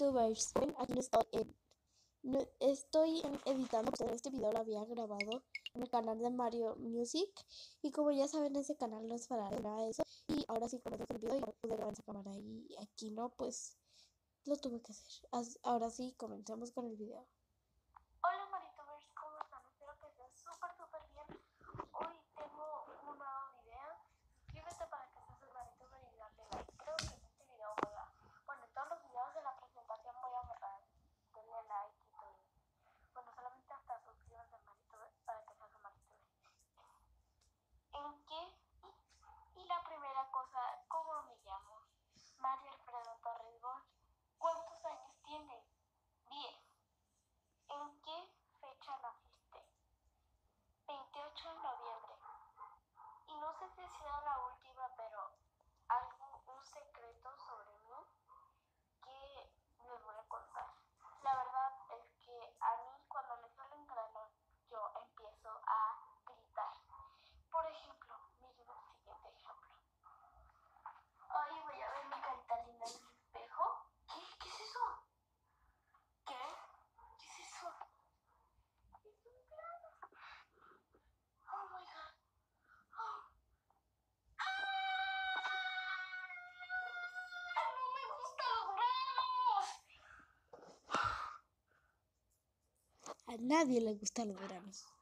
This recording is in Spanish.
Afterwards, Estoy editando, pues, este video lo había grabado en el canal de Mario Music. Y como ya saben, ese canal no es para eso. Y ahora sí comencé el video y no pude grabar esa cámara. Y aquí no, pues lo tuve que hacer. Ahora sí, comencemos con el video. A nadie le gustan los veranos.